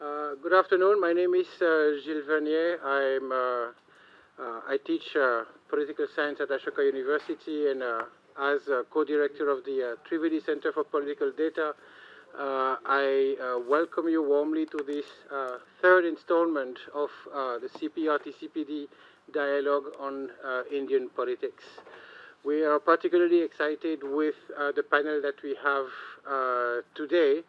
Uh, good afternoon. My name is uh, Gilles Verniers. I'm, uh, uh I teach uh, political science at Ashoka University and as co-director of the Trivedi Center for Political Data, I welcome you warmly to this third installment of the CPR-TCPD dialogue on Indian politics. We are particularly excited with the panel that we have today,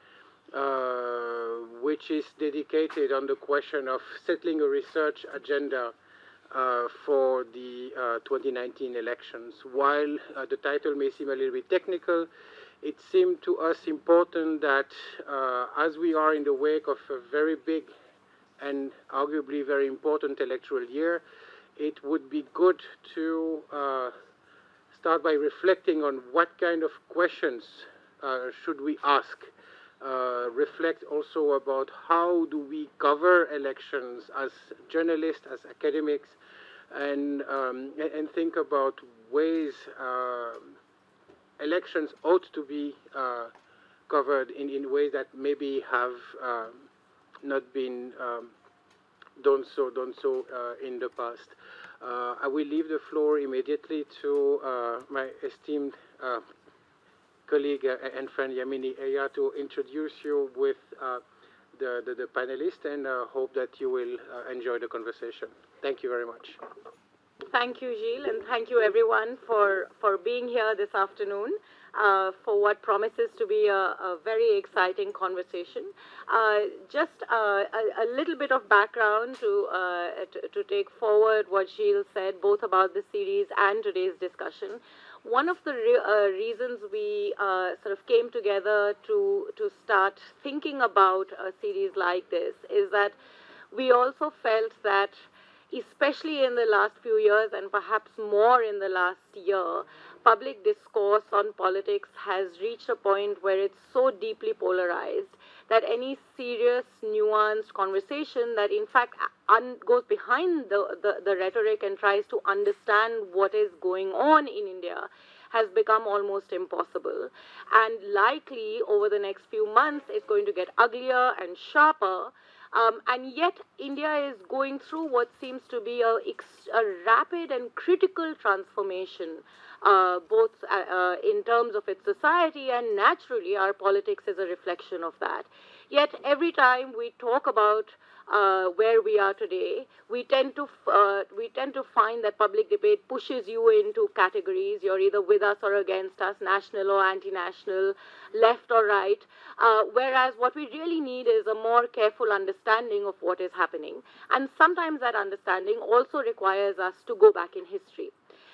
uh, which is dedicated on the question of settling a research agenda uh, for the uh, 2019 elections. While uh, the title may seem a little bit technical, it seemed to us important that uh, as we are in the wake of a very big and arguably very important electoral year, it would be good to uh, start by reflecting on what kind of questions should we ask uh, reflect also about how do we cover elections as journalists, as academics, and, um, and think about ways uh, elections ought to be uh, covered in, in ways that maybe have um, not been um, done so, done so uh, in the past. Uh, I will leave the floor immediately to my esteemed colleague uh, and friend Yamini Aiyar to introduce you with uh, the, the, the panelists and uh, hope that you will enjoy the conversation. Thank you very much. Thank you, Gilles, and thank you everyone for, for being here this afternoon. Uh, for what promises to be a, a very exciting conversation. Uh, just uh, a, a, little bit of background to, to, to, take forward what Gilles said, both about the series and today's discussion one of the re uh, reasons we uh, sort of came together to to start thinking about a series like this is that we also felt that especially in the last few years and perhaps more in the last year public discourse on politics has reached a point where it's so deeply polarized that any serious, nuanced conversation that in fact goes behind the, the, the rhetoric and tries to understand what is going on in India has become almost impossible. And likely over the next few months, it's going to get uglier and sharper. Um, and yet, India is going through what seems to be a, a rapid and critical transformation uh, both uh, uh, in terms of its society and naturally our politics is a reflection of that. Yet every time we talk about uh, where we are today, we tend to uh, we tend to find that public debate pushes you into categories. You're either with us or against us, national or anti-national, left or right. Uh, whereas what we really need is a more careful understanding of what is happening, and sometimes that understanding also requires us to go back in history.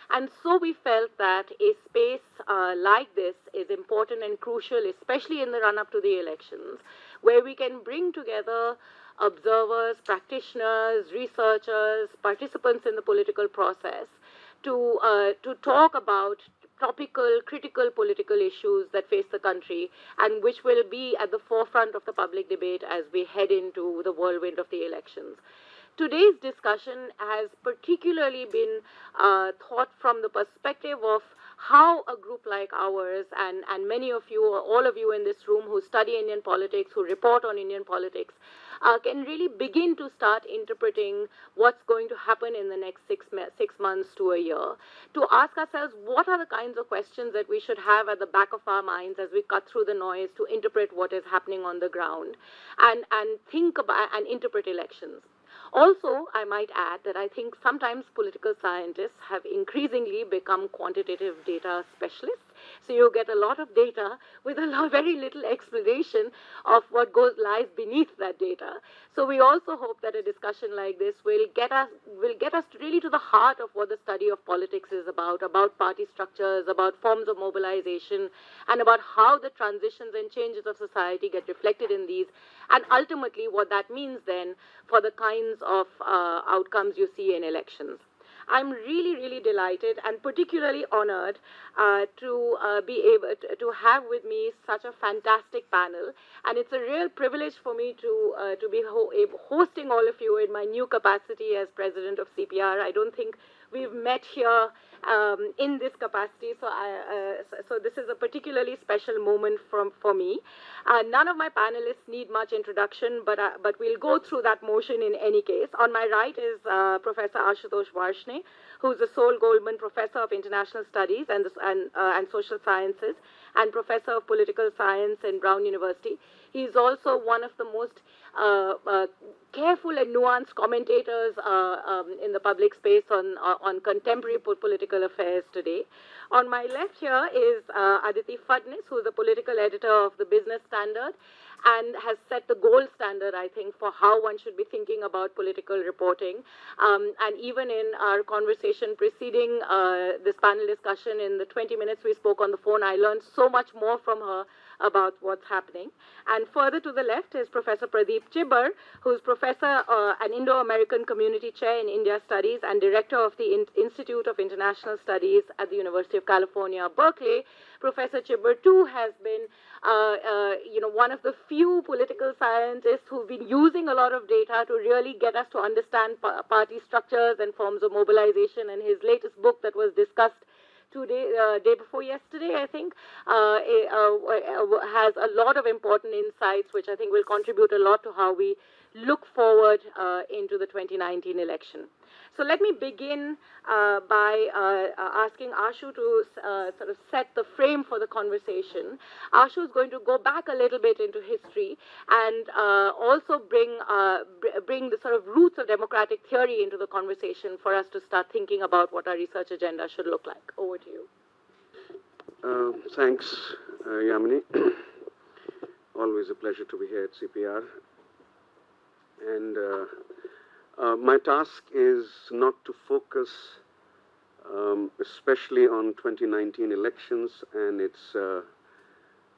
And so we felt that a space uh, like this is important and crucial, especially in the run up to the elections, where we can bring together observers, practitioners, researchers, participants in the political process to, uh, to talk about topical, critical political issues that face the country and which will be at the forefront of the public debate as we head into the whirlwind of the elections. Today's discussion has particularly been uh, thought from the perspective of how a group like ours and, and many of you, all of you in this room who study Indian politics, who report on Indian politics, uh, can really begin to start interpreting what's going to happen in the next six, six months to a year. To ask ourselves what are the kinds of questions that we should have at the back of our minds as we cut through the noise to interpret what is happening on the ground and, and think about and interpret elections. Also, I might add that I think sometimes political scientists have increasingly become quantitative data specialists. So you get a lot of data with a lot, very little explanation of what goes lies beneath that data. So we also hope that a discussion like this will get us will get us really to the heart of what the study of politics is about, about party structures, about forms of mobilization, and about how the transitions and changes of society get reflected in these, and ultimately what that means then for the kinds of uh, outcomes you see in elections. I'm really, really delighted and particularly honored uh, to uh, be able to, to, have with me such a fantastic panel. And it's a real privilege for me to, uh, to be ho hosting all of you in my new capacity as president of CPR. I don't think we've met here um, in this capacity. So, I, uh, so this is a particularly special moment from, for me. Uh, none of my panelists need much introduction, but, uh, but we'll go through that motion in any case. On my right is uh, Professor Ashutosh Varshney, who's the Sol Goldman Professor of International Studies and, and, uh, and Social Sciences and Professor of Political Science in Brown University. He's also one of the most careful and nuanced commentators uh, um, in the public space on, uh, on contemporary political affairs today. On my left here is uh, Aditi Phadnis, who is the political editor of the Business Standard and has set the gold standard, I think, for how one should be thinking about political reporting. Um, and even in our conversation preceding uh, this panel discussion, in the 20 minutes we spoke on the phone, I learned so much more from her about what's happening. And further to the left is Professor Pradeep Chhibber, who's professor uh, and Indo-American Community Chair in India Studies and director of the in Institute of International Studies at the University of California, Berkeley. Professor Chhibber too has been, uh, uh, you know, one of the few political scientists who've been using a lot of data to really get us to understand party structures and forms of mobilization. And his latest book that was discussed two day, uh, day before yesterday, I think, uh, uh, has a lot of important insights, which I think will contribute a lot to how we look forward uh, into the 2019 election. So let me begin uh, by uh, uh asking Ashu to uh, sort of set the frame for the conversation. Ashu is going to go back a little bit into history and uh, also bring br bring the sort of roots of democratic theory into the conversation for us to start thinking about what our research agenda should look like. Over to you. thanks, Yamini. Always a pleasure to be here at CPR. And uh, my task is not to focus um, especially on 2019 elections and its, uh,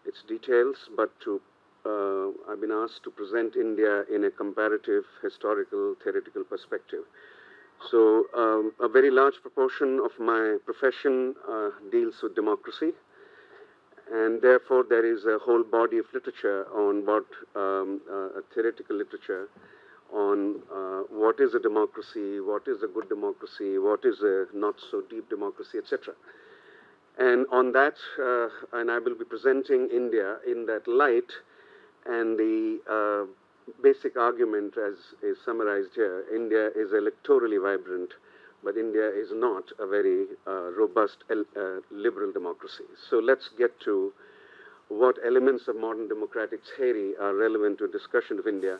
its details, but to, uh, I've been asked to present India in a comparative, historical, theoretical perspective. So um, a very large proportion of my profession uh, deals with democracy, and therefore there is a whole body of literature on what um, uh, theoretical literature on uh, what is a democracy, what is a good democracy, what is a not so deep democracy, etc. And on that, uh, and I will be presenting India in that light, and the uh, basic argument, as is summarized here, India is electorally vibrant, but India is not a very uh, robust uh, liberal democracy. So let's get to what elements of modern democratic theory are relevant to discussion of India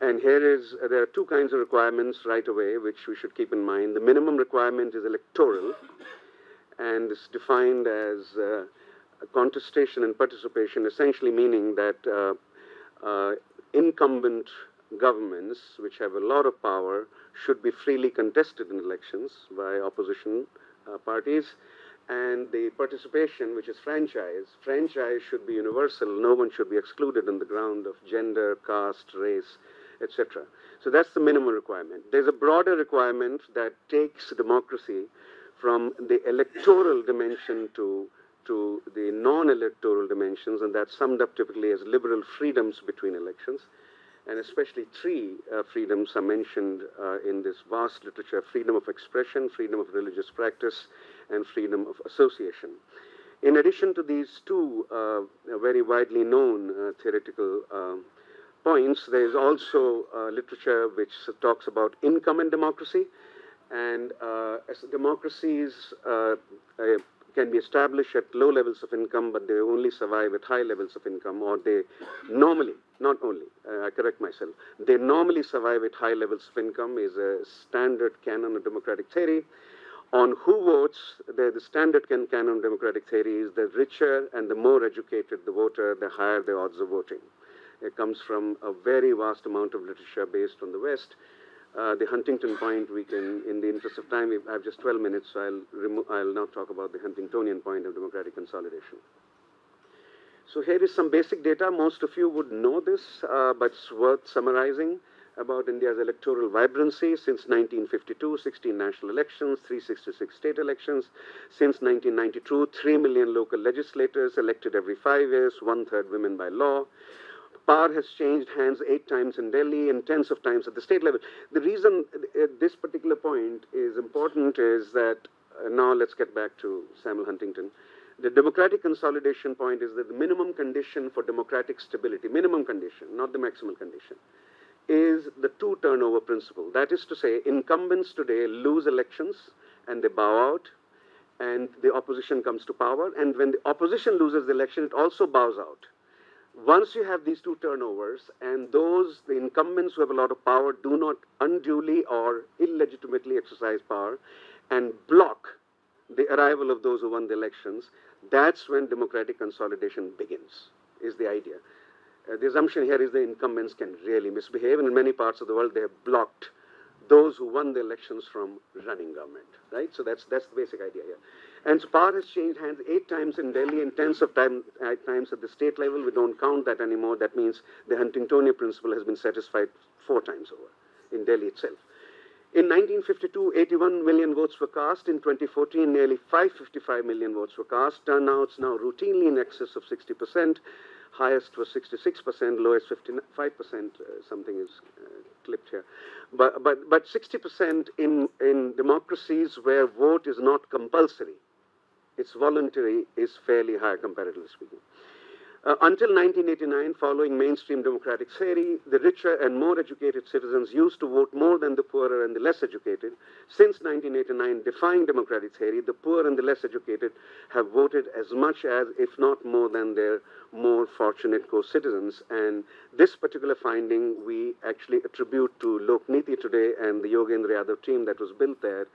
and here is, uh, there are two kinds of requirements right away which we should keep in mind. The minimum requirement is electoral and it's defined as uh, contestation and participation, essentially meaning that uh, uh, incumbent governments, which have a lot of power, should be freely contested in elections by opposition uh, parties. And the participation, which is franchise, franchise should be universal. No one should be excluded on the ground of gender, caste, race, etc. So that's the minimum requirement. There's a broader requirement that takes democracy from the electoral dimension to, to the non-electoral dimensions, and that's summed up typically as liberal freedoms between elections. And especially three uh, freedoms are mentioned uh, in this vast literature, freedom of expression, freedom of religious practice, and freedom of association. In addition to these two uh, very widely known uh, theoretical um, points, there is also uh, literature which talks about income and democracy. And uh, democracies can be established at low levels of income, but they only survive at high levels of income, or they normally, not only, uh, I correct myself, they normally survive at high levels of income is a standard canon of democratic theory. On who votes, the, the standard can, canon of democratic theory is the richer and the more educated the voter, the higher the odds of voting. It comes from a very vast amount of literature based on the West. Uh, the Huntington point, we can, in the interest of time, I have just 12 minutes, so I'll, I'll now talk about the Huntingtonian point of democratic consolidation. So here is some basic data. Most of you would know this, uh, but it's worth summarizing about India's electoral vibrancy since 1952, 16 national elections, 366 state elections. Since 1992, 3 million local legislators elected every five years, one third women by law power has changed hands eight times in Delhi and tens of times at the state level. The reason uh, this particular point is important is that uh, now let's get back to Samuel Huntington. The democratic consolidation point is that the minimum condition for democratic stability, minimum condition, not the maximal condition, is the two turnover principle. That is to say, incumbents today lose elections and they bow out, and the opposition comes to power. And when the opposition loses the election, it also bows out. Once you have these two turnovers, and those, the incumbents who have a lot of power, do not unduly or illegitimately exercise power and block the arrival of those who won the elections, that's when democratic consolidation begins, is the idea. Uh, the assumption here is the incumbents can really misbehave, and in many parts of the world they have blocked those who won the elections from running government, right? So that's that's the basic idea here. And so power has changed hands eight times in Delhi and tens of time, uh, times at the state level. We don't count that anymore. That means the Huntingtonian principle has been satisfied four times over in Delhi itself. In 1952, 81 million votes were cast. In 2014, nearly 555 million votes were cast. Turnouts now routinely in excess of 60 percent highest was 66%, lowest 55%, uh, something is uh, clipped here. But, but, but 60% in, in democracies where vote is not compulsory, it's voluntary, is fairly high comparatively speaking. Uh, until 1989, following mainstream democratic theory, the richer and more educated citizens used to vote more than the poorer and the less educated. Since 1989, defying democratic theory, the poor and the less educated have voted as much as, if not more than, their more fortunate co-citizens. And this particular finding we actually attribute to Lokniti today and the Yogendra Yadav team that was built there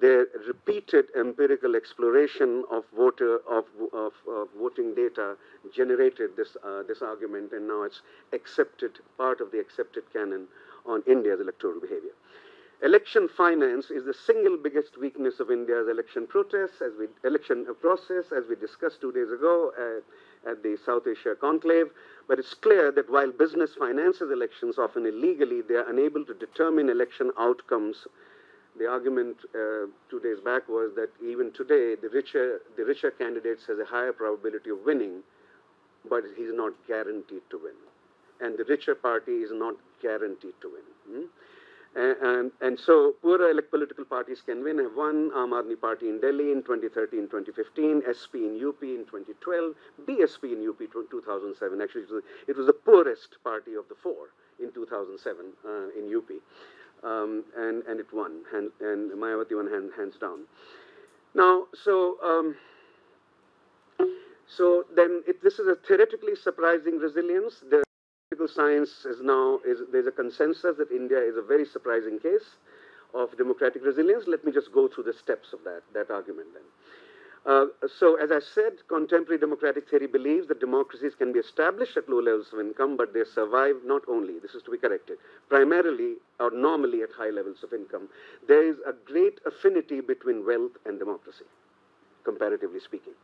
their repeated empirical exploration of voter of, of, of voting data generated this uh, this argument, and now it's accepted part of the accepted canon on India's electoral behavior. Election finance is the single biggest weakness of India's election protests, as we election process, as we discussed two days ago at, at the South Asia Conclave. But it's clear that while business finances elections often illegally, they are unable to determine election outcomes the argument uh, two days back was that even today, the richer, the richer candidates has a higher probability of winning, but he's not guaranteed to win. And the richer party is not guaranteed to win. Hmm? And, and, and, so poorer political parties can win. Have won Aam Party in Delhi in 2013, 2015, SP in UP in 2012, BSP in UP 2007. Actually, it was, it was the poorest party of the four in 2007 uh, in UP um, and, and it won, hand, and Mayawati won hand, hands down. Now, so, um, so then it, this is a theoretically surprising resilience. The political science is now, is, there's a consensus that India is a very surprising case of democratic resilience. Let me just go through the steps of that, that argument then. Uh, so, as I said, contemporary democratic theory believes that democracies can be established at low levels of income, but they survive not only, this is to be corrected, primarily or normally at high levels of income. There is a great affinity between wealth and democracy, comparatively speaking.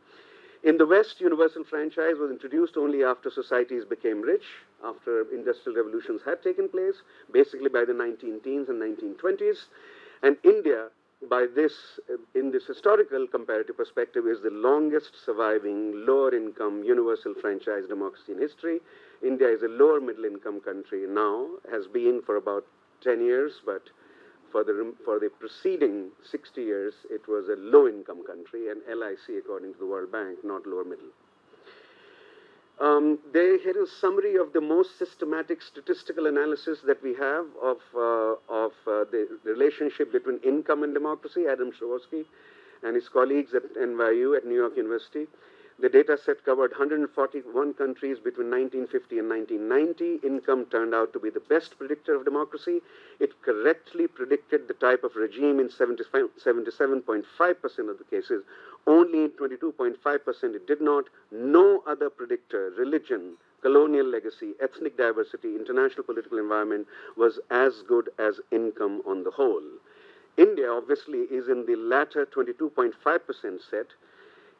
In the West, universal franchise was introduced only after societies became rich, after industrial revolutions had taken place, basically by the 19 teens and 1920s. And India by this, in this historical comparative perspective, is the longest surviving lower income universal franchise democracy in history. India is a lower middle income country now, has been for about 10 years, but for the, for the preceding 60 years, it was a low income country, and LIC, according to the World Bank, not lower middle. Um, there, here is a summary of the most systematic statistical analysis that we have of, uh, of uh, the relationship between income and democracy. Adam Przeworski and his colleagues at NYU at New York University. The data set covered 141 countries between 1950 and 1990. Income turned out to be the best predictor of democracy. It correctly predicted the type of regime in 77.5% of the cases. Only in 22.5% it did not. No other predictor, religion, colonial legacy, ethnic diversity, international political environment was as good as income on the whole. India obviously is in the latter 22.5% set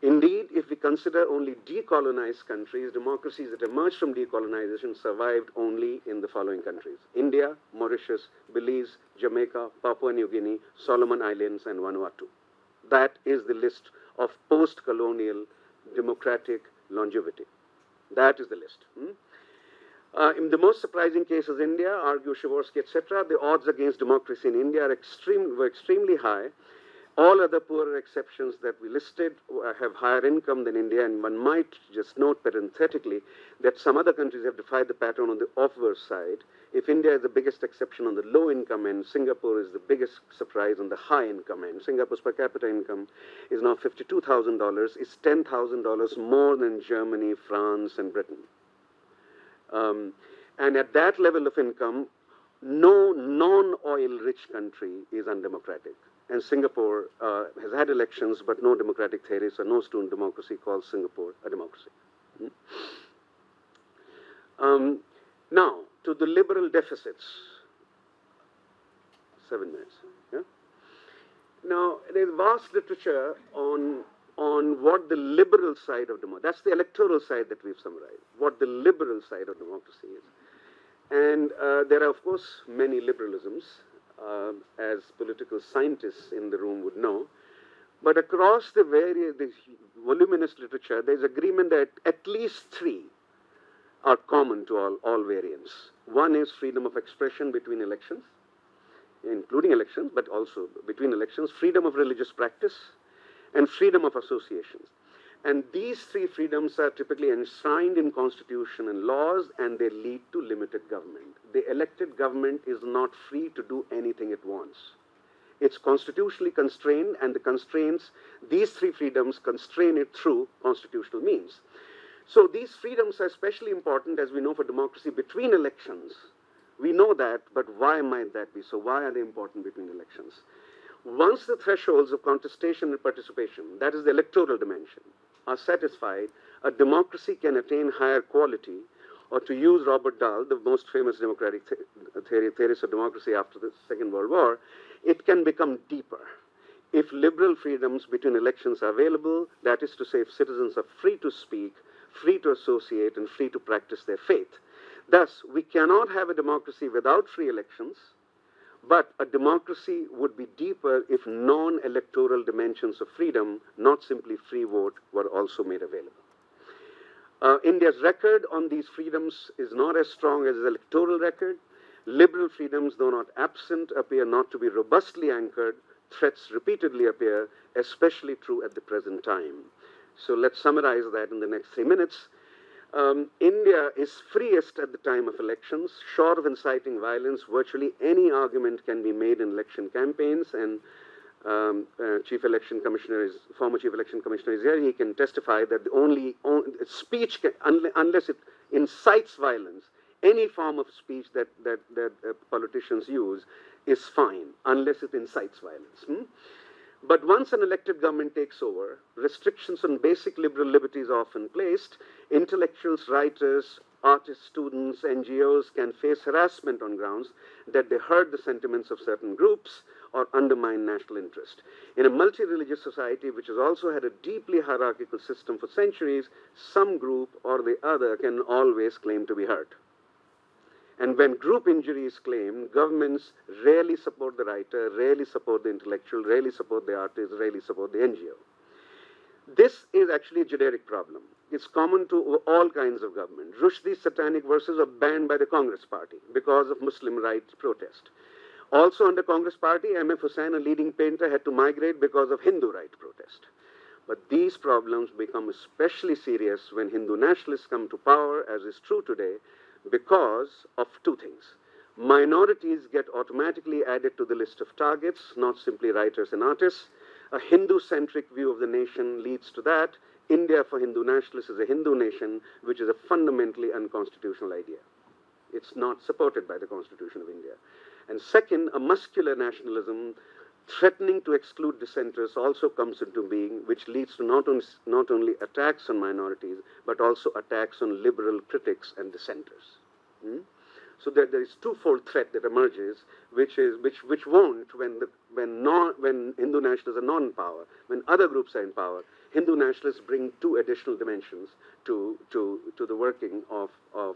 Indeed, if we consider only decolonized countries, democracies that emerged from decolonization survived only in the following countries India, Mauritius, Belize, Jamaica, Papua New Guinea, Solomon Islands, and Vanuatu. That is the list of post colonial democratic longevity. That is the list. Hmm? Uh, in the most surprising cases, India, argue Przeworski, etc., the odds against democracy in India are extreme, were extremely high. All other poorer exceptions that we listed uh, have higher income than India, and one might just note parenthetically that some other countries have defied the pattern on the obverse side. If India is the biggest exception on the low income end, Singapore is the biggest surprise on the high income end. Singapore's per capita income is now $52,000, it's $10,000 more than Germany, France, and Britain. Um, and at that level of income, no non oil rich country is undemocratic. And Singapore uh, has had elections, but no democratic theory, so no student democracy calls Singapore a democracy. Hmm? Um, now, to the liberal deficits. Seven minutes. Yeah? Now, there's vast literature on on what the liberal side of democracy, that's the electoral side that we've summarized, what the liberal side of democracy is. And uh, there are, of course, many liberalisms, uh, as political scientists in the room would know. But across the various, this voluminous literature, there's agreement that at least three are common to all, all variants. One is freedom of expression between elections, including elections, but also between elections, freedom of religious practice, and freedom of associations. And these three freedoms are typically enshrined in constitution and laws, and they lead to limited government. The elected government is not free to do anything it wants. It's constitutionally constrained, and the constraints, these three freedoms constrain it through constitutional means. So these freedoms are especially important, as we know, for democracy between elections. We know that, but why might that be? So why are they important between elections? Once the thresholds of contestation and participation, that is the electoral dimension, are satisfied, a democracy can attain higher quality, or to use Robert Dahl, the most famous democratic theory, theorist of democracy after the Second World War, it can become deeper. If liberal freedoms between elections are available, that is to say, if citizens are free to speak, free to associate, and free to practice their faith. Thus, we cannot have a democracy without free elections, but a democracy would be deeper if non electoral dimensions of freedom, not simply free vote, were also made available. Uh, India's record on these freedoms is not as strong as the electoral record. Liberal freedoms, though not absent, appear not to be robustly anchored. Threats repeatedly appear, especially true at the present time. So let's summarize that in the next three minutes. Um, India is freest at the time of elections. Short of inciting violence, virtually any argument can be made in election campaigns. And um, uh, Chief Election Commissioner is former Chief Election Commissioner is here. He can testify that the only on, speech, can, unless it incites violence, any form of speech that that that uh, politicians use is fine, unless it incites violence. Hmm? But once an elected government takes over, restrictions on basic liberal liberties are often placed. Intellectuals, writers, artists, students, NGOs can face harassment on grounds that they hurt the sentiments of certain groups or undermine national interest. In a multi religious society which has also had a deeply hierarchical system for centuries, some group or the other can always claim to be hurt. And when group injury is claimed, governments rarely support the writer, rarely support the intellectual, rarely support the artist, rarely support the NGO. This is actually a generic problem. It's common to all kinds of government. Rushdie's satanic verses are banned by the Congress Party because of Muslim rights protest. Also under Congress Party, M.F. Husain, a leading painter, had to migrate because of Hindu right protest. But these problems become especially serious when Hindu nationalists come to power, as is true today, because of two things. Minorities get automatically added to the list of targets, not simply writers and artists. A Hindu centric view of the nation leads to that. India for Hindu nationalists is a Hindu nation, which is a fundamentally unconstitutional idea. It's not supported by the Constitution of India. And second, a muscular nationalism threatening to exclude dissenters also comes into being, which leads to not, on, not only attacks on minorities, but also attacks on liberal critics and dissenters. Hmm? So there, there is twofold threat that emerges, which is which which won't when the when non, when Hindu nationalists are not in power, when other groups are in power. Hindu nationalists bring two additional dimensions to to to the working of of.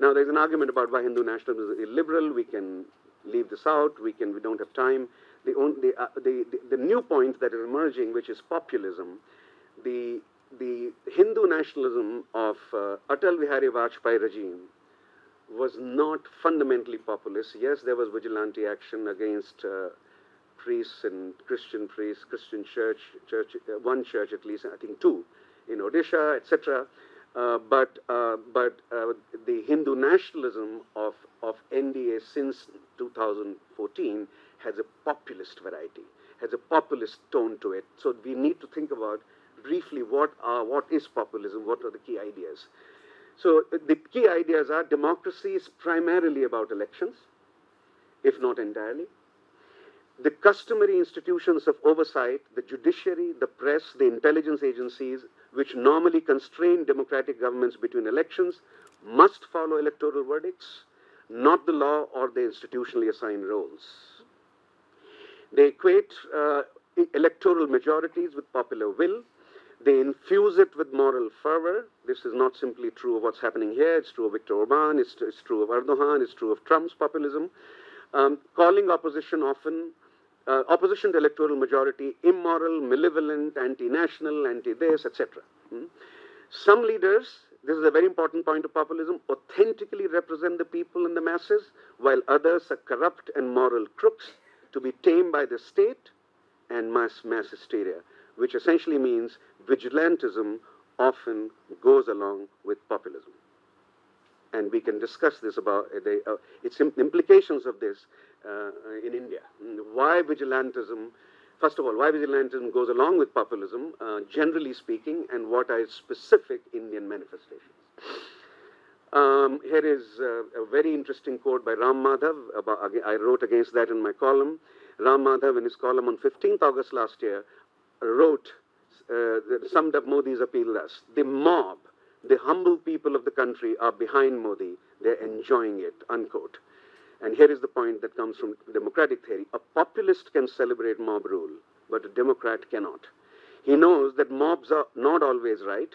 Now there's an argument about why Hindu nationalism is illiberal. We can leave this out. We can we don't have time the, the, uh, the, the, the, new point that is emerging, which is populism, the, the Hindu nationalism of uh, Atal Bihari Vajpayee regime was not fundamentally populist. Yes, there was vigilante action against uh, priests and Christian priests, Christian church, church, uh, one church at least, I think two, in Odisha, etc. Uh, but uh, but uh, the Hindu nationalism of of NDA since 2014 has a populist variety, has a populist tone to it. So we need to think about briefly what are what is populism, what are the key ideas. So the key ideas are democracy is primarily about elections, if not entirely. The customary institutions of oversight, the judiciary, the press, the intelligence agencies, which normally constrain democratic governments between elections, must follow electoral verdicts, not the law or the institutionally assigned roles. They equate uh, electoral majorities with popular will, they infuse it with moral fervor. This is not simply true of what's happening here. It's true of Viktor Orban. It's, it's true of Erdogan. It's true of Trump's populism. Um, calling opposition often, uh, opposition to electoral majority, immoral, malevolent, anti-national, anti-this, etc. Hmm? Some leaders, this is a very important point of populism, authentically represent the people and the masses, while others are corrupt and moral crooks to be tamed by the state and mass, mass hysteria which essentially means vigilantism often goes along with populism. And we can discuss this about the, uh, its implications of this uh, in India. Why vigilantism, first of all, why vigilantism goes along with populism, uh, generally speaking, and what are its specific Indian manifestations. Um, here is uh, a very interesting quote by Ram Madhav. About, I wrote against that in my column. Ram Madhav, in his column on 15th August last year, wrote, uh, summed up Modi's appeal thus The mob, the humble people of the country are behind Modi. They're enjoying it, unquote. And here is the point that comes from democratic theory. A populist can celebrate mob rule, but a Democrat cannot. He knows that mobs are not always right.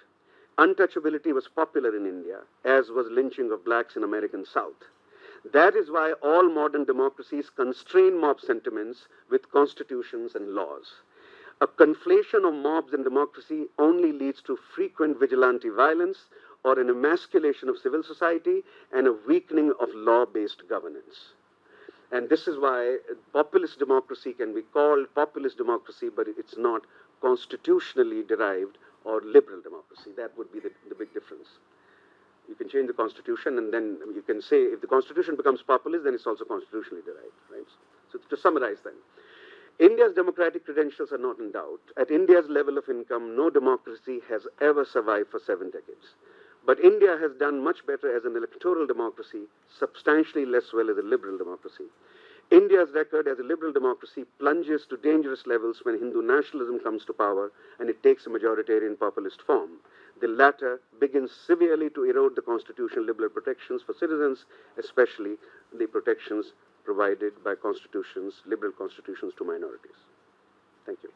Untouchability was popular in India, as was lynching of blacks in American South. That is why all modern democracies constrain mob sentiments with constitutions and laws. A conflation of mobs and democracy only leads to frequent vigilante violence or an emasculation of civil society and a weakening of law based governance. And this is why populist democracy can be called populist democracy, but it's not constitutionally derived or liberal democracy. That would be the, the big difference. You can change the constitution, and then you can say if the constitution becomes populist, then it's also constitutionally derived. Right? So to summarize, then. India's democratic credentials are not in doubt. At India's level of income, no democracy has ever survived for seven decades. But India has done much better as an electoral democracy, substantially less well as a liberal democracy. India's record as a liberal democracy plunges to dangerous levels when Hindu nationalism comes to power and it takes a majoritarian populist form. The latter begins severely to erode the constitutional liberal protections for citizens, especially the protections provided by constitutions, liberal constitutions to minorities. Thank you.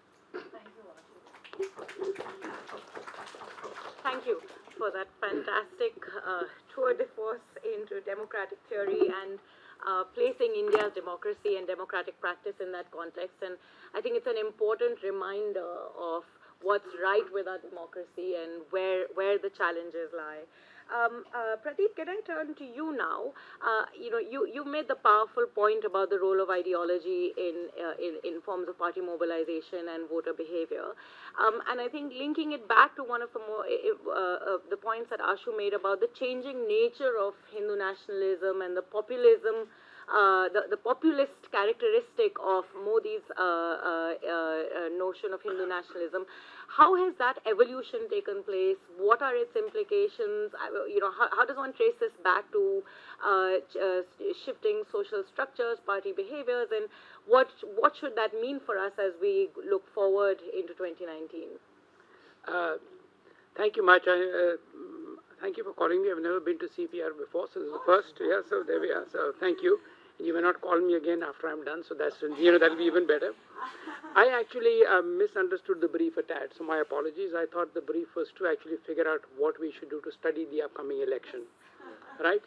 Thank you for that fantastic uh, tour de force into democratic theory and uh, placing India's democracy and democratic practice in that context. And I think it's an important reminder of what's right with our democracy and where, where the challenges lie. Um, uh, Pradeep, can I turn to you now? Uh, you know, you, you made the powerful point about the role of ideology in, uh, in, in, forms of party mobilization and voter behavior. Um, and I think linking it back to one of the more uh, the points that Ashu made about the changing nature of Hindu nationalism and the populism uh, the, the populist characteristic of Modi's uh, uh, uh, notion of Hindu nationalism. How has that evolution taken place? What are its implications? You know, how, how does one trace this back to shifting social structures, party behaviors, and what what should that mean for us as we look forward into 2019? thank you much. I, thank you for calling me. I've never been to CPR before, so this is the first. Yeah, so there we are. So thank you. You may not call me again after I'm done, so that's, you know, that'll be even better. I actually uh, misunderstood the brief a tad, so my apologies. I thought the brief was to actually figure out what we should do to study the upcoming election. Right?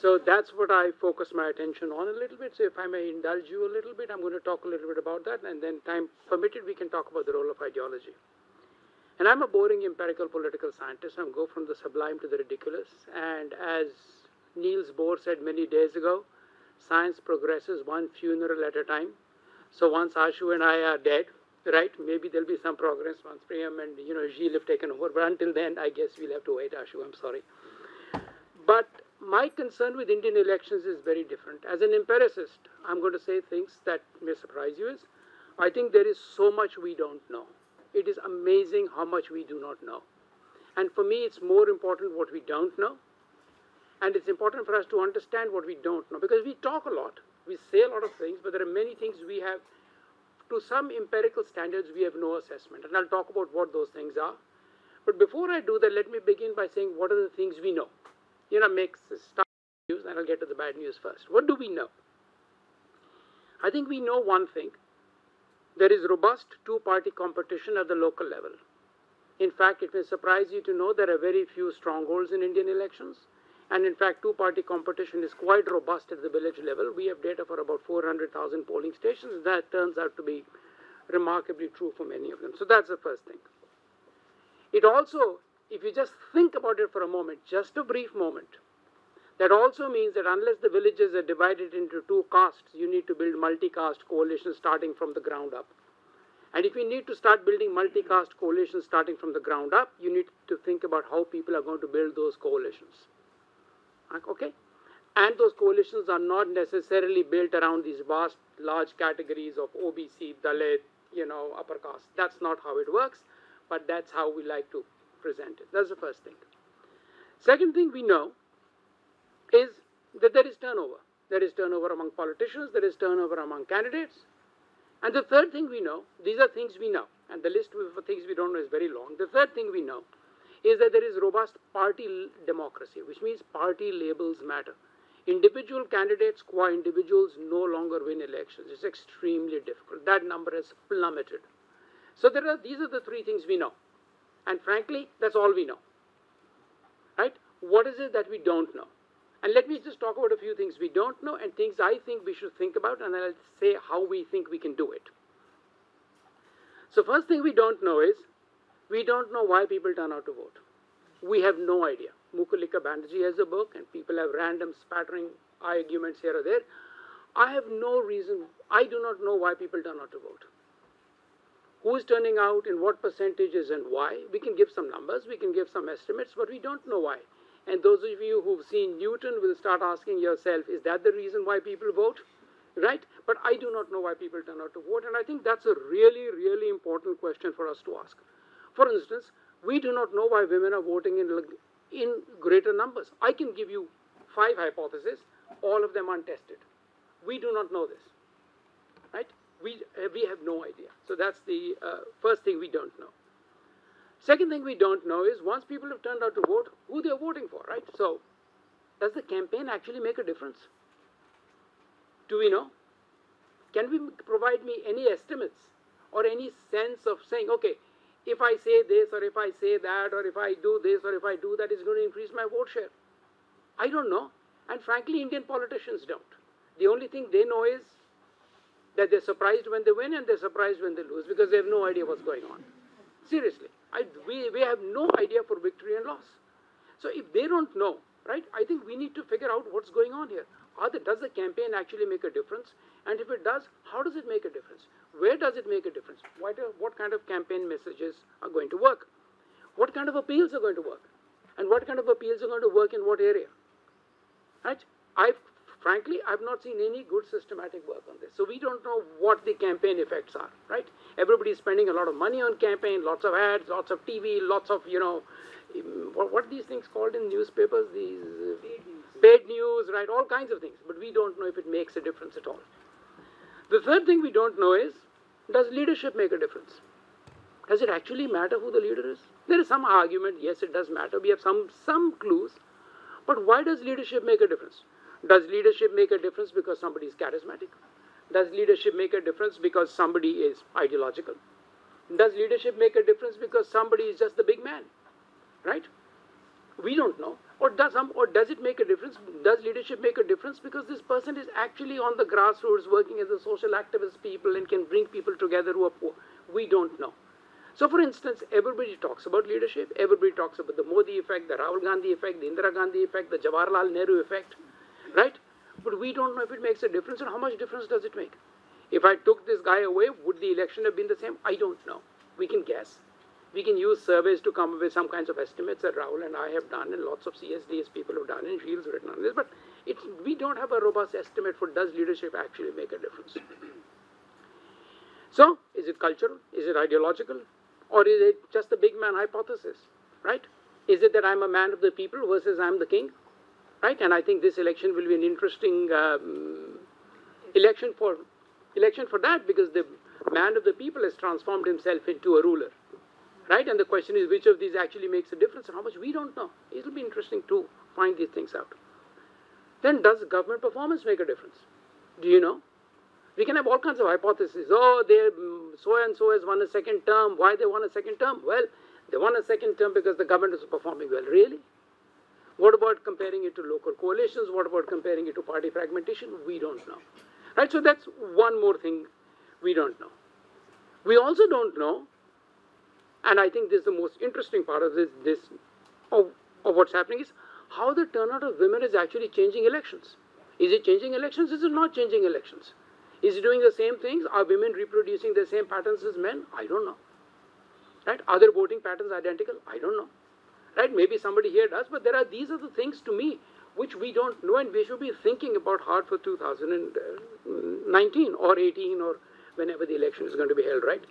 so that's what I focus my attention on a little bit. So if I may indulge you a little bit, I'm going to talk a little bit about that, and then time permitted, we can talk about the role of ideology. And I'm a boring empirical political scientist. I'm go from the sublime to the ridiculous. And as Niels Bohr said many days ago, science progresses one funeral at a time. So once Ashu and I are dead, right, maybe there'll be some progress once Priyam and, you know, Gilles have taken over. But until then, I guess we'll have to wait, Ashu, I'm sorry. But my concern with Indian elections is very different. As an empiricist, I'm going to say things that may surprise you is, I think there is so much we don't know. It is amazing how much we do not know. And for me, it's more important what we don't know. And it's important for us to understand what we don't know because we talk a lot, we say a lot of things, but there are many things we have, to some empirical standards, we have no assessment. And I'll talk about what those things are. But before I do that, let me begin by saying what are the things we know. You know, makes start news, and I'll get to the bad news first. What do we know? I think we know one thing. There is robust two-party competition at the local level. In fact, it may surprise you to know there are very few strongholds in Indian elections. And in fact, two-party competition is quite robust at the village level. We have data for about 400,000 polling stations. That turns out to be remarkably true for many of them. So that's the first thing. It also, if you just think about it for a moment, just a brief moment, that also means that unless the villages are divided into two castes, you need to build multi-caste coalitions starting from the ground up. And if you need to start building multi-caste coalitions starting from the ground up, you need to think about how people are going to build those coalitions. Okay? And those coalitions are not necessarily built around these vast, large categories of OBC, Dalit, you know, upper caste. That's not how it works, but that's how we like to present it. That's the first thing. Second thing we know is that there is turnover. There is turnover among politicians, there is turnover among candidates. And the third thing we know, these are things we know, and the list of things we don't know is very long. The third thing we know is that there is robust party democracy, which means party labels matter. Individual candidates, qua individuals, no longer win elections. It's extremely difficult. That number has plummeted. So there are these are the three things we know. And frankly, that's all we know. Right? What is it that we don't know? And let me just talk about a few things we don't know and things I think we should think about, and I'll say how we think we can do it. So, first thing we don't know is we don't know why people turn out to vote. We have no idea. Mukulika Banerjee has a book, and people have random spattering arguments here or there. I have no reason, I do not know why people turn out to vote. Who is turning out, in what percentages, and why? We can give some numbers, we can give some estimates, but we don't know why. And those of you who've seen Newton will start asking yourself, is that the reason why people vote? Right? But I do not know why people turn out to vote, and I think that's a really, really important question for us to ask. For instance, we do not know why women are voting in, in greater numbers. I can give you five hypotheses, all of them untested. We do not know this. Right? We, we have no idea. So that's the uh, first thing we don't know. Second thing we don't know is once people have turned out to vote, who they're voting for, right? So, does the campaign actually make a difference? Do we know? Can we provide me any estimates or any sense of saying, okay, if I say this or if I say that or if I do this or if I do that, it's going to increase my vote share? I don't know. And frankly, Indian politicians don't. The only thing they know is that they're surprised when they win and they're surprised when they lose because they have no idea what's going on. Seriously. I, we, we have no idea for victory and loss. So if they don't know, right, I think we need to figure out what's going on here. The, does the campaign actually make a difference? And if it does, how does it make a difference? Where does it make a difference? What, what kind of campaign messages are going to work? What kind of appeals are going to work? And what kind of appeals are going to work in what area? Right? I've frankly, I've not seen any good systematic work on this. So we don't know what the campaign effects are, right? Everybody's spending a lot of money on campaign, lots of ads, lots of TV, lots of, you know, what, what are these things called in newspapers? These uh, paid, news. paid news, right? All kinds of things. But we don't know if it makes a difference at all. The third thing we don't know is, does leadership make a difference? Does it actually matter who the leader is? There is some argument, yes, it does matter. We have some, some clues. But why does leadership make a difference? Does leadership make a difference because somebody is charismatic? Does leadership make a difference because somebody is ideological? Does leadership make a difference because somebody is just the big man? Right? We don't know. Or does, or does it make a difference? Does leadership make a difference because this person is actually on the grassroots working as a social activist people and can bring people together who are poor? We don't know. So, for instance, everybody talks about leadership, everybody talks about the Modi effect, the Rahul Gandhi effect, the Indira Gandhi effect, the Jawaharlal Nehru effect, right? But we don't know if it makes a difference and how much difference does it make. If I took this guy away, would the election have been the same? I don't know. We can guess. We can use surveys to come up with some kinds of estimates that Rahul and I have done, and lots of CSDS people have done, and Gilles's written on this. But it's, we don't have a robust estimate for does leadership actually make a difference. So, is it cultural? Is it ideological? Or is it just the big man hypothesis? Right? Is it that I'm a man of the people versus I'm the king? Right? And I think this election will be an interesting um, election for election for that because the man of the people has transformed himself into a ruler. Right? And the question is which of these actually makes a difference and how much we don't know. It'll be interesting to find these things out. Then does government performance make a difference? Do you know? We can have all kinds of hypotheses. Oh, they mm, so and so has won a second term. Why they won a second term? Well, they won a second term because the government is performing well. Really? What about comparing it to local coalitions? What about comparing it to party fragmentation? We don't know. Right? So that's one more thing we don't know. We also don't know, and I think this is the most interesting part of this, this of, of what's happening is how the turnout of women is actually changing elections. Is it changing elections? Is it not changing elections? Is it doing the same things? Are women reproducing the same patterns as men? I don't know. Right? Are their voting patterns identical? I don't know. Right? Maybe somebody here does, but there are these are the things to me which we don't know and we should be thinking about hard for 2019 uh, or 18 or whenever the election is going to be held, right?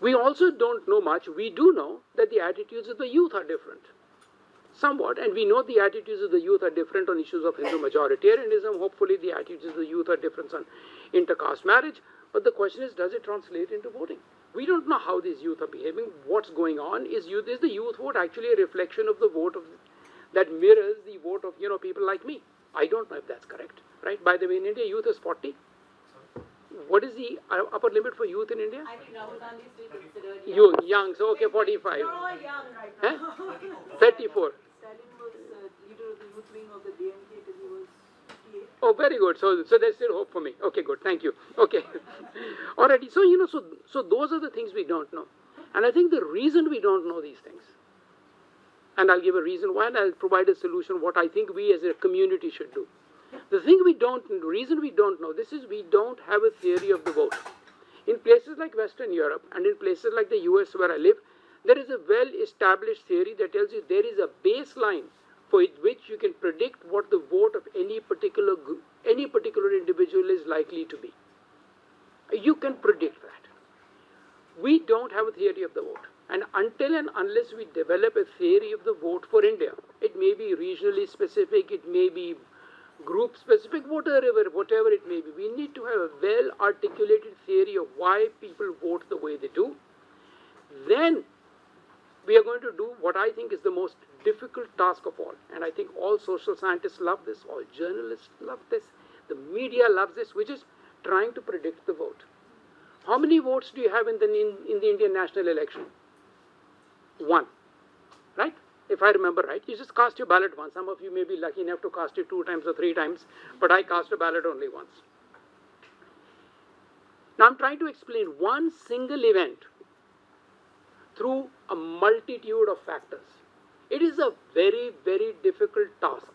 We also don't know much. We do know that the attitudes of the youth are different somewhat, and we know the attitudes of the youth are different on issues of Hindu majoritarianism. Hopefully, the attitudes of the youth are different on intercaste marriage. But the question is, does it translate into voting? We don't know how these youth are behaving. What's going on? Is youth is the youth vote actually a reflection of the vote of that mirrors the vote of you know people like me? I don't know if that's correct. Right? By the way, in India, youth is forty. What is the uh, upper limit for youth in India? I think Rahul Gandhi is still considered young. young, so okay, 45. They're all young right Huh? now. 34. Stalin was uh, leader of the youth wing of the DMK till he was 58. Oh, very good. So, so there's still hope for me. Okay, good. Thank you. Okay. Alrighty. So, you know, so, so those are the things we don't know. And I think the reason we don't know these things, and I'll give a reason why, and I'll provide a solution what I think we as a community should do. The thing we don't, the reason we don't know this is we don't have a theory of the vote. In places like Western Europe and in places like the US where I live, there is a well established theory that tells you there is a baseline for which you can predict what the vote of any particular group, any particular individual is likely to be. You can predict that. We don't have a theory of the vote. And until and unless we develop a theory of the vote for India, it may be regionally specific, it may be group specific, whatever, whatever it may be, we need to have a well articulated theory of why people vote the way they do. Then we are going to do what I think is the most difficult task of all. And I think all social scientists love this, all journalists love this, the media loves this, which is trying to predict the vote. How many votes do you have in the, in, in the Indian national election? One. If I remember right, you just cast your ballot once. Some of you may be lucky enough to cast it two times or three times, but I cast a ballot only once. Now I'm trying to explain one single event through a multitude of factors. It is a very, very difficult task.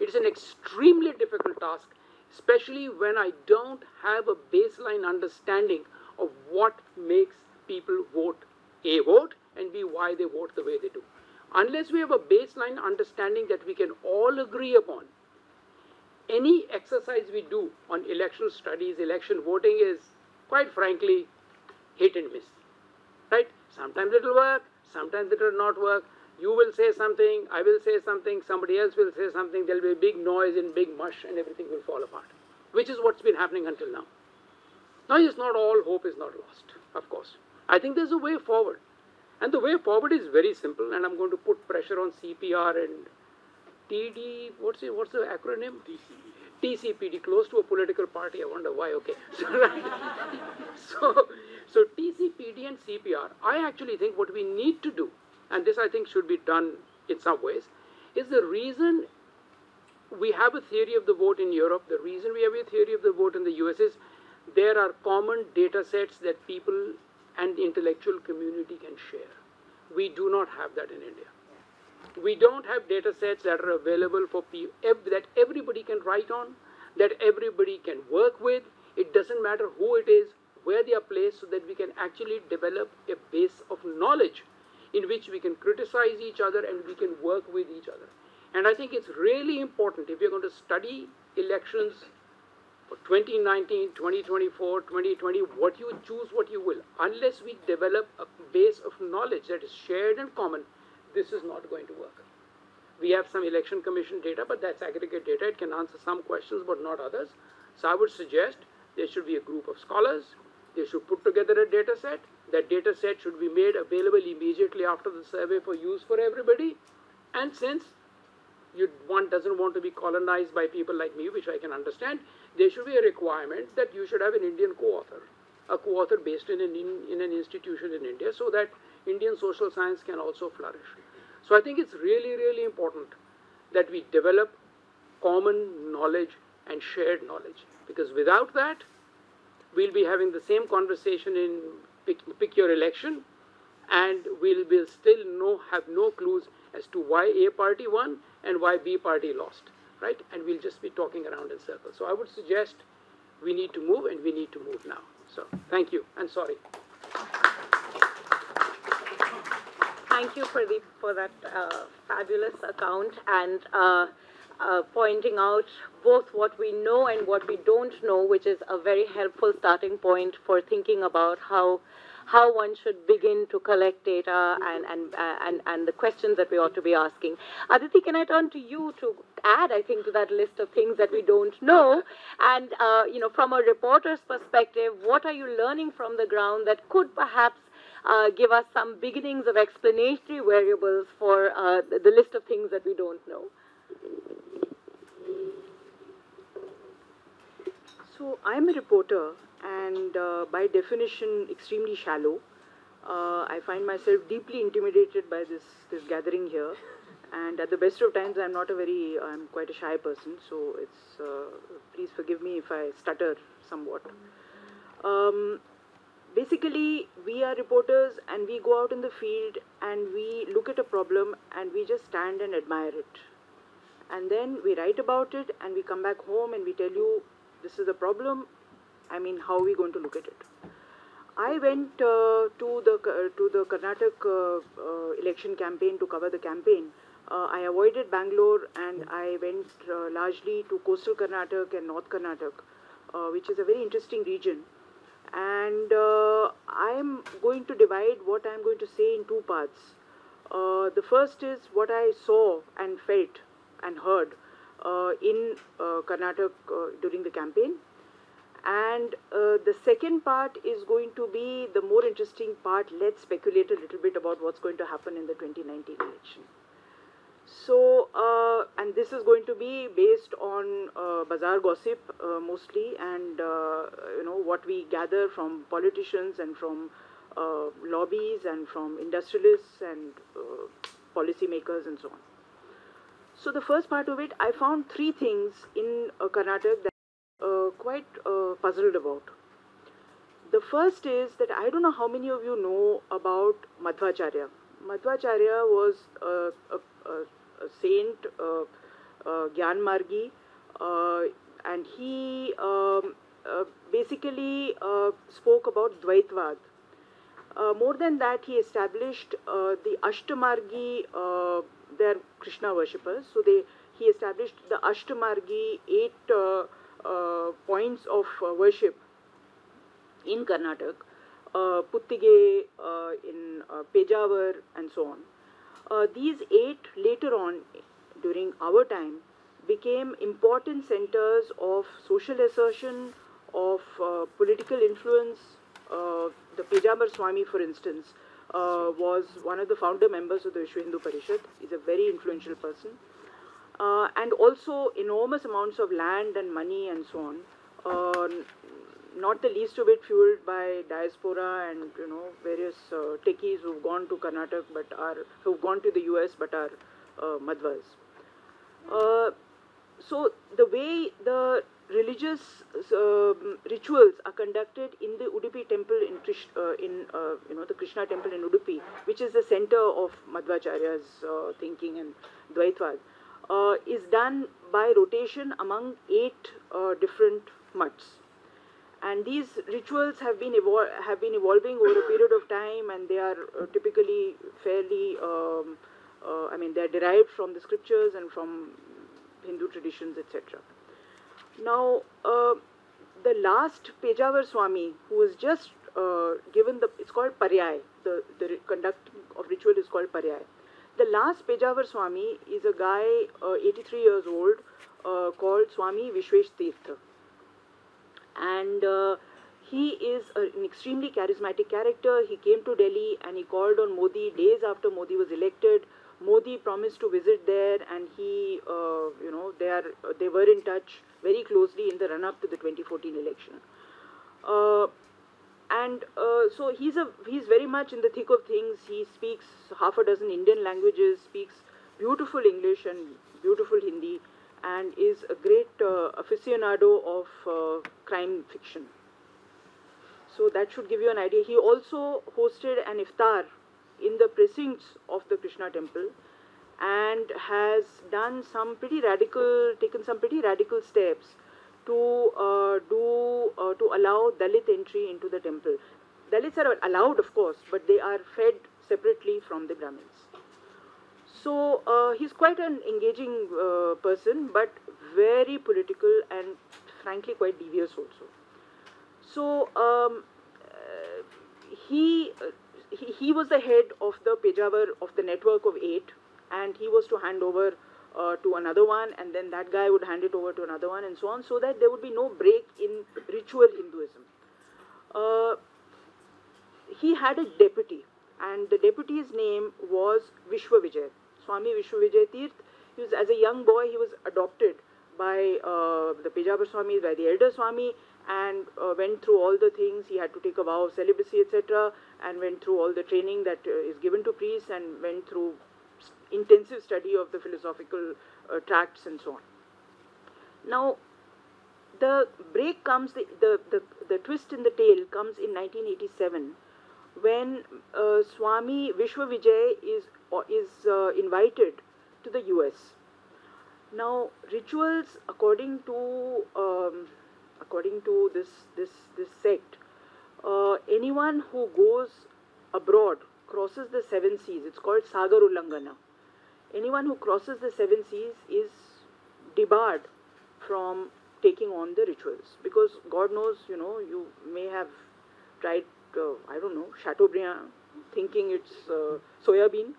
It is an extremely difficult task, especially when I don't have a baseline understanding of what makes people vote A, vote, and B, why they vote the way they do. Unless we have a baseline understanding that we can all agree upon, any exercise we do on election studies, election voting is quite frankly hit and miss. Right? Sometimes it will work, sometimes it will not work. You will say something, I will say something, somebody else will say something, there'll be a big noise and big mush, and everything will fall apart. Which is what's been happening until now. Now, it's not all hope is not lost, of course. I think there's a way forward. And the way forward is very simple, and I'm going to put pressure on CPR and TD, what's the, what's the acronym? TCPD, close to a political party. I wonder why. Okay. So, so, so TCPD and CPR, I actually think what we need to do, and this I think should be done in some ways, is the reason we have a theory of the vote in Europe, the reason we have a theory of the vote in the US is there are common data sets that people and the intellectual community can share. We do not have that in India. We don't have data sets that are available for people that everybody can write on, that everybody can work with. It doesn't matter who it is, where they are placed, so that we can actually develop a base of knowledge in which we can criticize each other and we can work with each other. And I think it's really important if you're going to study elections for 2019, 2024, 2020, what you choose, what you will. Unless we develop a base of knowledge that is shared and common, this is not going to work. We have some election commission data, but that's aggregate data. It can answer some questions, but not others. So I would suggest there should be a group of scholars. They should put together a data set. That data set should be made available immediately after the survey for use for everybody. And since you, one doesn't want to be colonized by people like me, which I can understand, there should be a requirement that you should have an Indian co-author, a co-author based in an, in, in an institution in India, so that Indian social science can also flourish. So I think it's really, really important that we develop common knowledge and shared knowledge, because without that, we'll be having the same conversation in pick, pick your election, and we'll, will still have no clues as to why A party won and why B party lost, right? And we'll just be talking around in circles. So I would suggest we need to move and we need to move now. So thank you and sorry. Thank you for the for that uh, fabulous account and uh, uh, pointing out both what we know and what we don't know, which is a very helpful starting point for thinking about how how one should begin to collect data and, and, uh, and, and the questions that we ought to be asking. Aditi, can I turn to you to add, I think, to that list of things that we don't know? And, uh, you know, from a reporter's perspective, what are you learning from the ground that could perhaps uh, give us some beginnings of explanatory variables for uh, the, the list of things that we don't know? So I'm a reporter and uh, by definition extremely shallow. Uh, I find myself deeply intimidated by this, this gathering here. And at the best of times, I'm not a very, I'm quite a shy person, so it's, uh, please forgive me if I stutter somewhat. Um, basically, we are reporters and we go out in the field and we look at a problem and we just stand and admire it. And then we write about it and we come back home and we tell you this is the problem I mean, how are we going to look at it? I went uh, to the uh, to the Karnataka uh, uh, election campaign to cover the campaign. Uh, I avoided Bangalore and I went uh, largely to coastal Karnataka and North Karnataka, which is a very interesting region. And I'm going to divide what I'm going to say in two parts. the first is what I saw and felt and heard in Karnataka during the campaign and uh, the second part is going to be the more interesting part. Let's speculate a little bit about what's going to happen in the 2019 election. So, uh, and this is going to be based on uh, bazaar gossip uh, mostly, and uh, you know what we gather from politicians and from uh, lobbies and from industrialists and policymakers and so on. So the first part of it, I found three things in Karnataka uh, quite uh, puzzled about. The first is that I don't know how many of you know about Madhvacharya. Madhvacharya was a, a, a, a saint, uh, uh, Gyan Margi, uh, and he um, uh, basically uh, spoke about Dvaitvad. More than that, he established the Ashtamargi, they're Krishna worshippers, so they he established the Ashtamargi eight points of uh, worship in Karnataka, uh, Puttige, in Pejawar, and so on. these eight later on, during our time, became important centers of social assertion, of uh, political influence. Uh, the Pejavar Swami, for instance, uh, was one of the founder members of the Vishwa Hindu Parishad. He's a very influential person uh, and also enormous amounts of land and money and so on. Uh, not the least of it fueled by diaspora and you know various uh, techies who've gone to Karnataka but are who've gone to the US but are uh, Madhvas. Uh, so the way the religious um, rituals are conducted in the Udupi temple in, uh, in uh, you know the Krishna temple in Udupi, which is the center of Madhvacharya's thinking and Dvaitvad, uh, is done by rotation among eight uh, different mutts. And these rituals have been have been evolving over a period of time, and they are uh, typically fairly. Um, I mean, they are derived from the scriptures and from Hindu traditions, etc. Now, uh, the last Pejavar Swami, who was just uh, given the, it's called Paryay, the, the conduct of ritual is called Paryay. The last Pejavar Swami is a guy, uh, 83 years old, uh, called Swami Vishwesh Tirtha. And uh, he is an extremely charismatic character. He came to Delhi and he called on Modi days after Modi was elected Modi promised to visit there, and he, uh, you know, they are they were in touch very closely in the run-up to the 2014 election. And uh, so he's a he's very much in the thick of things. He speaks half a dozen Indian languages, speaks beautiful English and beautiful Hindi, and is a great uh, aficionado of uh, crime fiction. So that should give you an idea. He also hosted an iftar in the precincts of the Krishna temple and has done some pretty radical, taken some pretty radical steps to uh, do uh, to allow Dalit entry into the temple. Dalits are allowed, of course, but they are fed separately from the Brahmins. So uh, he's quite an engaging uh, person, but very political and frankly quite devious also. So um, uh, he he, he was the head of the Pejavar of the network of eight, and he was to hand over uh, to another one, and then that guy would hand it over to another one, and so on, so that there would be no break in ritual Hinduism. Uh, he had a deputy, and the deputy's name was Vishwavijay, Swami Vishwavijay Tirth. He was, as a young boy, he was adopted by uh, the Pejavar Swami, by the elder Swami, and uh, went through all the things. He had to take a vow of celibacy, etc., and went through all the training that uh, is given to priests, and went through intensive study of the philosophical uh, tracts and so on. Now, the break comes, the, the, the, the, twist in the tale comes in 1987 when uh, Swami Vishwavijay is, uh, is uh, invited to the US. Now, rituals according to um, according to this this this sect, uh, anyone who goes abroad crosses the seven seas. It's called Sagar Ullangana. Anyone who crosses the seven seas is debarred from taking on the rituals because God knows, you know, you may have tried, uh, I don't know, Chateaubriand, thinking it's uh, soya bean.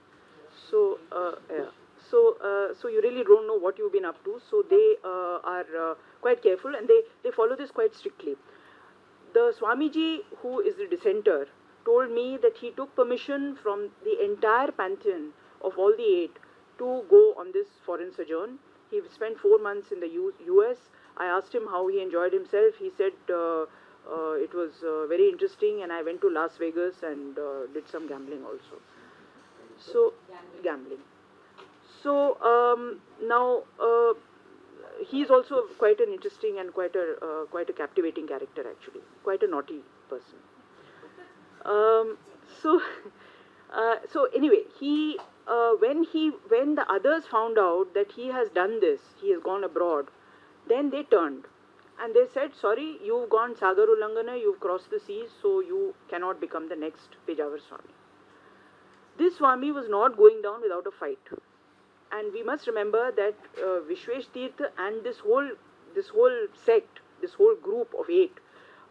So, uh, yeah. So, uh, so you really don't know what you've been up to. So they uh, are uh, quite careful and they, they follow this quite strictly. The Swamiji, who is the dissenter, told me that he took permission from the entire pantheon of all the eight to go on this foreign sojourn. He spent four months in the U- US. I asked him how he enjoyed himself. He said uh, uh, it was uh, very interesting, and I went to Las Vegas and did some gambling also. So, gambling. So um, now uh, he's also quite an interesting and quite a uh, quite a captivating character actually, quite a naughty person. Um, so uh, so anyway, he uh, when he when the others found out that he has done this, he has gone abroad, then they turned. And they said, sorry, you've gone Sagar Ullangana, you've crossed the seas, so you cannot become the next Pejavar Swami. This Swami was not going down without a fight and we must remember that uh, Vishwesh and this whole this whole sect, this whole group of eight,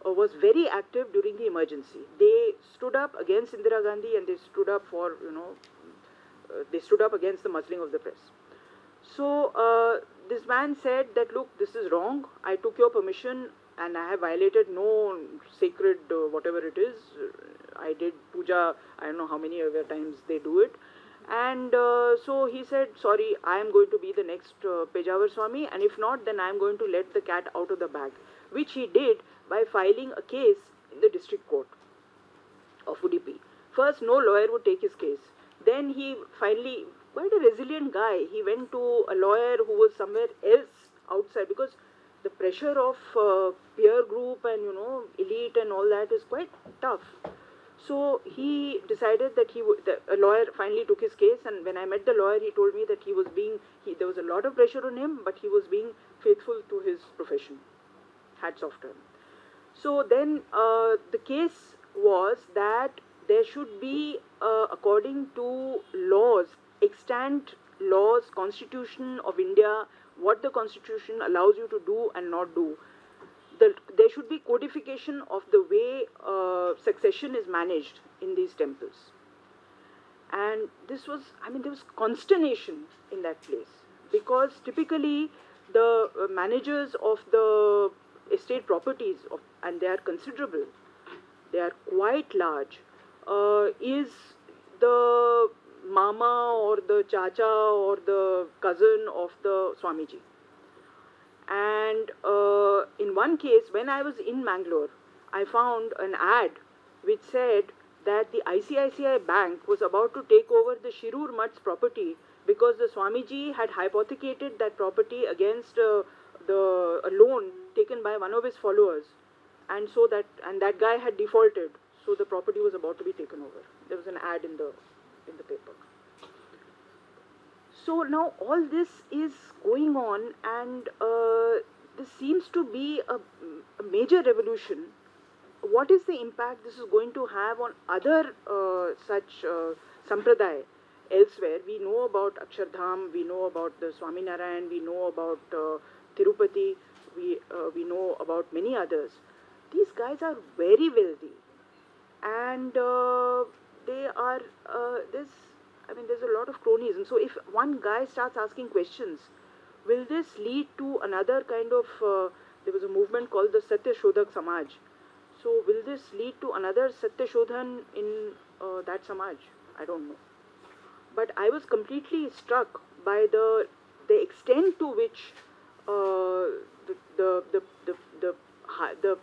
uh, was very active during the emergency. They stood up against Indira Gandhi and they stood up for you know uh, they stood up against the muzzling of the press. So uh, this man said that look, this is wrong. I took your permission and I have violated no sacred uh, whatever it is. I did puja. I don't know how many other times they do it and uh, so he said, Sorry, I am going to be the next uh, Pejavar Swami, and if not, then I am going to let the cat out of the bag. Which he did by filing a case in the district court of Udupi. First, no lawyer would take his case. Then he finally, quite a resilient guy, he went to a lawyer who was somewhere else outside because the pressure of uh, peer group and you know elite and all that is quite tough. So he decided that he would. The, a lawyer finally took his case, and when I met the lawyer, he told me that he was being. He, there was a lot of pressure on him, but he was being faithful to his profession. Hats off to him. So then uh, the case was that there should be, uh, according to laws, extant laws, Constitution of India, what the Constitution allows you to do and not do. The, there should be codification of the way uh, succession is managed in these temples. And this was, I mean, there was consternation in that place because typically the uh, managers of the estate properties, of, and they are considerable, they are quite large, uh, is the mama or the chacha or the cousin of the Swamiji. And uh, in one case, when I was in Mangalore, I found an ad which said that the ICICI Bank was about to take over the Shirur Mutt's property because the Swamiji had hypothecated that property against uh, the a loan taken by one of his followers, and so that and that guy had defaulted, so the property was about to be taken over. There was an ad in the in the paper. So now all this is going on, and uh, this seems to be a, a major revolution. What is the impact this is going to have on other uh, such uh, elsewhere? We know about Akshardham, we know about the Swaminarayan, we know about uh, Tirupati, we, uh, we know about many others. These guys are very wealthy, and uh, they are uh, this I mean, there's a lot of cronyism. So if one guy starts asking questions, will this lead to another kind of? Uh, there was a movement called the Satya Shodhak Samaj. So will this lead to another Satya Shodhan in uh, that Samaj? I don't know. But I was completely struck by the the extent to which uh, the, the, the the the the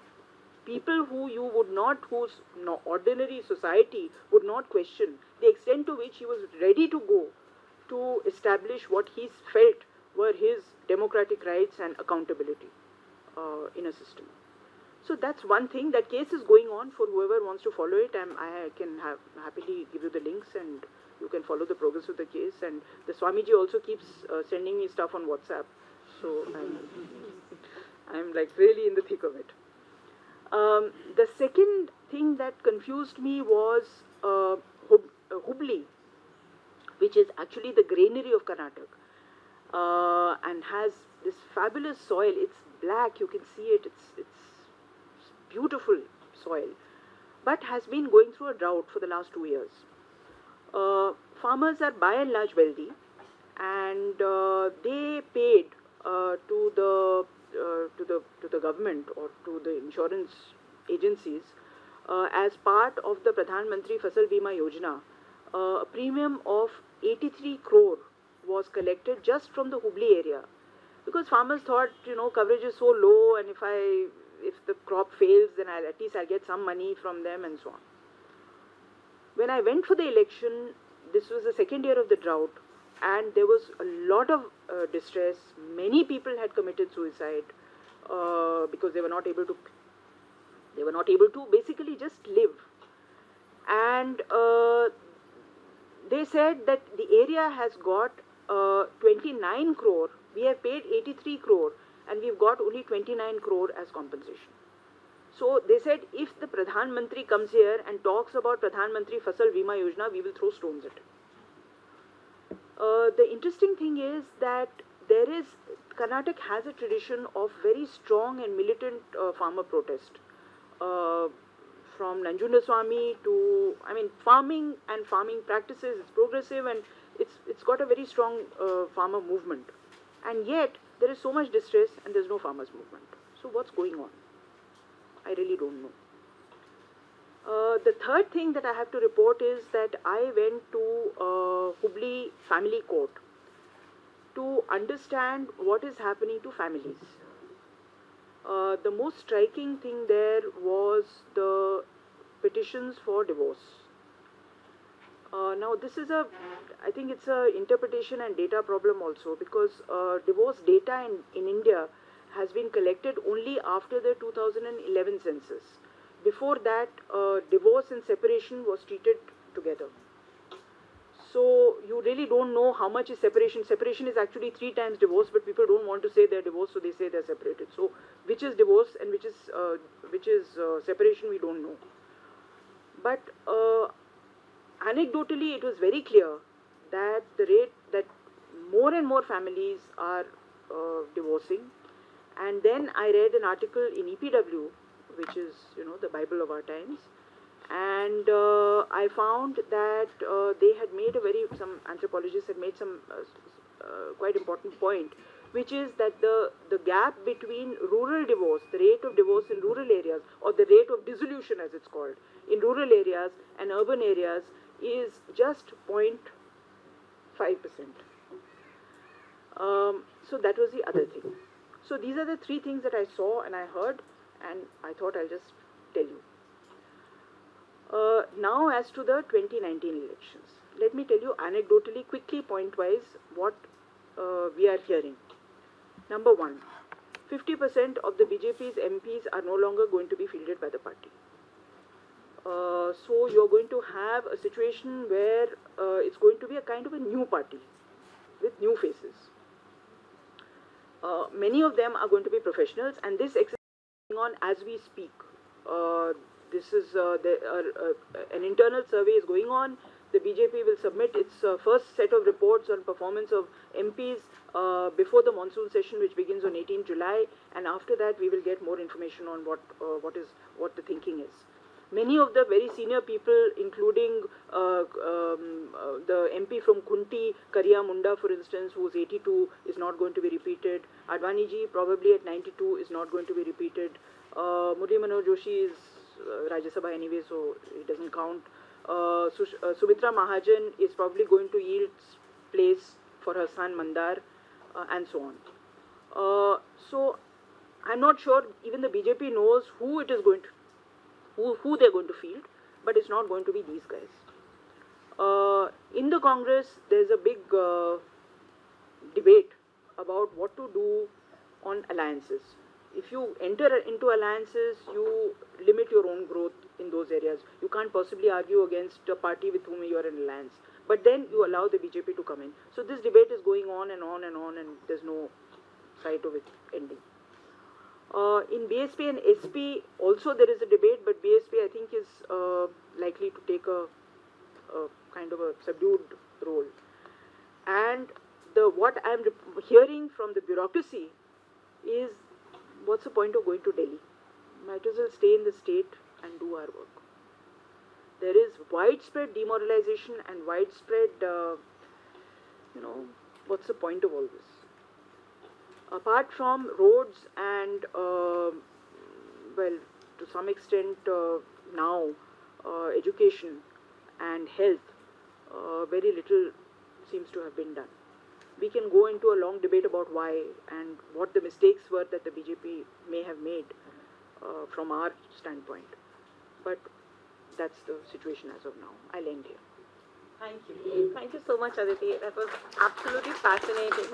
people who you would not, whose no, ordinary society would not question, the extent to which he was ready to go to establish what he felt were his democratic rights and accountability uh, in a system. So that's one thing. That case is going on for whoever wants to follow it. I'm, I can have, happily give you the links and you can follow the progress of the case. And the Swamiji also keeps uh, sending me stuff on WhatsApp. So I'm, I'm like really in the thick of it. Um, the second thing that confused me was uh, uh, Hubli, which is actually the granary of Karnataka, uh, and has this fabulous soil. It's black, you can see it. It's it's beautiful soil, but has been going through a drought for the last two years. Uh, farmers are by and large wealthy, and uh, they paid uh, to the uh, to the to the government or to the insurance agencies uh, as part of the Pradhan Mantri Fasal Bima Yojana, uh, a premium of 83 crore was collected just from the Hubli area, because farmers thought you know coverage is so low, and if I if the crop fails, then I'll, at least I'll get some money from them and so on. When I went for the election, this was the second year of the drought and there was a lot of uh, distress. Many people had committed suicide uh, because they were not able to. They were not able to basically just live, and uh, they said that the area has got uh, 29 crore. We have paid 83 crore, and we've got only 29 crore as compensation. So they said if the Pradhan Mantri comes here and talks about Pradhan Mantri Fasal Bima Yojana, we will throw stones at him. Uh, the interesting thing is that there is Karnataka has a tradition of very strong and militant uh, farmer protest. Uh, from Nanjundaswamy to, I mean, farming and farming practices, it's progressive and it's, it's got a very strong uh, farmer movement. And yet, there is so much distress and there's no farmers movement. So, what's going on? I really don't know. Uh, the third thing that I have to report is that I went to uh, Hubli Family Court to understand what is happening to families. Uh, the most striking thing there was the petitions for divorce. Uh, now, this is a, I think it's a interpretation and data problem also because uh, divorce data in, in India has been collected only after the 2011 census. Before that, uh, divorce and separation was treated together. So you really don't know how much is separation. Separation is actually three times divorce, but people don't want to say they're divorced, so they say they're separated. So which is divorce and which is uh, which is uh, separation, we don't know. But uh, anecdotally, it was very clear that the rate that more and more families are uh, divorcing. And then I read an article in EPW, which is you know the Bible of our times, and uh, I found that uh, they had made a very some anthropologists had made some uh, uh, quite important point, which is that the the gap between rural divorce, the rate of divorce in rural areas, or the rate of dissolution as it's called, in rural areas and urban areas is just 0.5 percent. Um, so that was the other thing. So these are the three things that I saw and I heard, and I thought I'll just tell you. Uh, now, as to the 2019 elections, let me tell you anecdotally, quickly, point wise, what uh, we are hearing. Number one, 50% of the BJP's MPs are no longer going to be fielded by the party. Uh, so, you're going to have a situation where uh, it's going to be a kind of a new party with new faces. Uh, many of them are going to be professionals, and this on as we speak. Uh, this is uh, the, uh, an internal survey is going on. The BJP will submit its uh, first set of reports on performance of MPs uh, before the monsoon session, which begins on 18 July, and after that we will get more information on what what is what the thinking is. Many of the very senior people, including uh, um, uh, the MP from Khunti, Kariya Munda, for instance, who is 82, is not going to be repeated. Advani ji, probably at 92, is not going to be repeated. Uh, Murli Manohar Joshi is uh, Rajya Sabha anyway, so it doesn't count. Uh, Sush- uh, Sumitra Mahajan is probably going to yield place for her son Mandar, uh, and so on. Uh, so I'm not sure even the BJP knows who it is going to who, who they're going to field, but it's not going to be these guys. Uh, in the Congress, there's a big uh, debate about what to do on alliances. If you enter into alliances, you limit your own growth in those areas. You can't possibly argue against a party with whom you are in alliance. But then you allow the BJP to come in. So this debate is going on and on and on, and there's no sight of it ending. Uh, in BSP and SP, also there is a debate, but BSP I think is uh, likely to take a, a, kind of a subdued role. And the what I'm hearing from the bureaucracy is, what's the point of going to Delhi? Might as well stay in the state and do our work. There is widespread demoralization and widespread, uh, you know, what's the point of all this? Apart from roads and uh, well to some extent uh, now uh, education and health uh, very little seems to have been done we can go into a long debate about why and what the mistakes were that the bjp may have made uh, from our standpoint but that's the situation as of now i'll end here Thank you. Thank you so much, Aditi. That was absolutely fascinating.